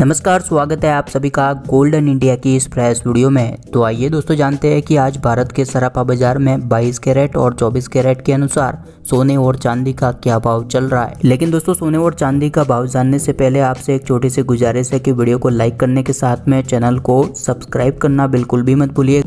नमस्कार, स्वागत है आप सभी का गोल्डन इंडिया की इस फ्रेश वीडियो में। तो आइए दोस्तों जानते हैं कि आज भारत के सराफा बाज़ार में 22 कैरेट और 24 कैरेट के अनुसार सोने और चांदी का क्या भाव चल रहा है? लेकिन दोस्तों, सोने और चांदी का भाव जानने से पहले आपसे एक छोटी सी गुजारिश है कि वीडियो को लाइक करने के साथ में चैनल को सब्सक्राइब करना बिल्कुल भी मत भूलिए।